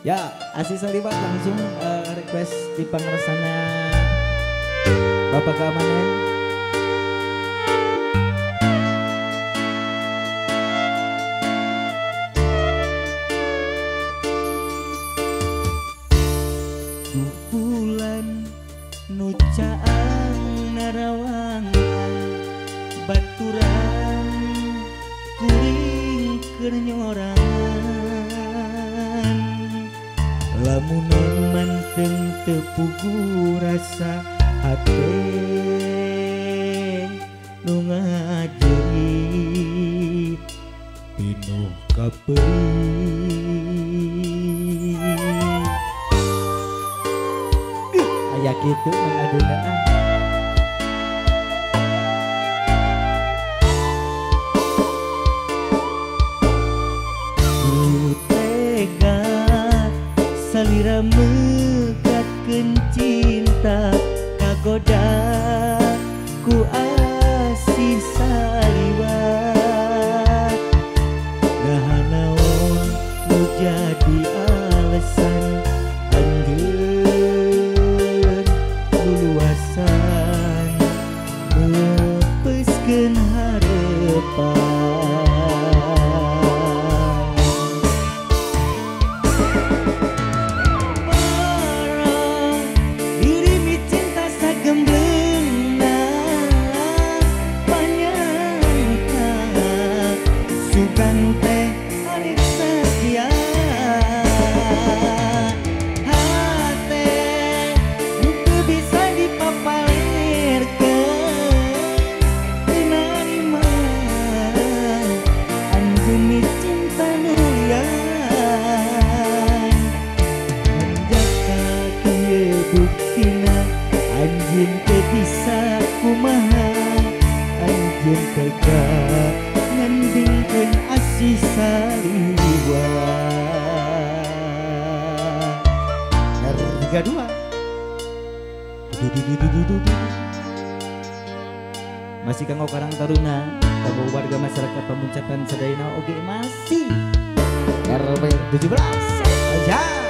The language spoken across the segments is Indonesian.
Ya, Asis Salibat langsung uh, request di pengersana Bapak keamanan. Bulan nucaan narawangan baturan kuring kernyorangan lamunan manteng tepugu rasa hati. Nu ngajerit pinuh kaperit Ayah gitu mengadunaan kagoda ku asih saliwat Dahanaon nu alasan anjeun luasan Lepaskeun harapan Yeah. R32 Dududududududu. Masih kanggo karang taruna Kanggo warga masyarakat pemuncapan Sadaina Oke masih. RW 17 Aja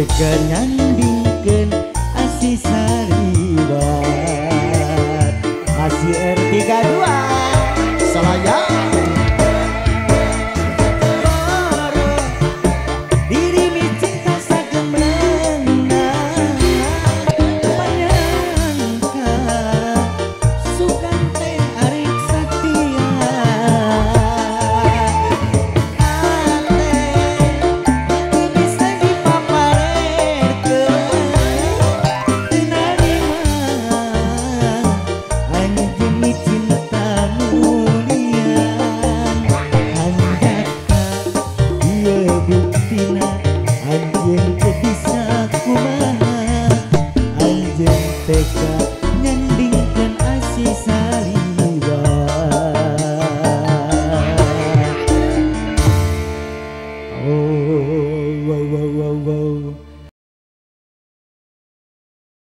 Nyandingkeun asih sariwat Masih R32 anjing bisa ku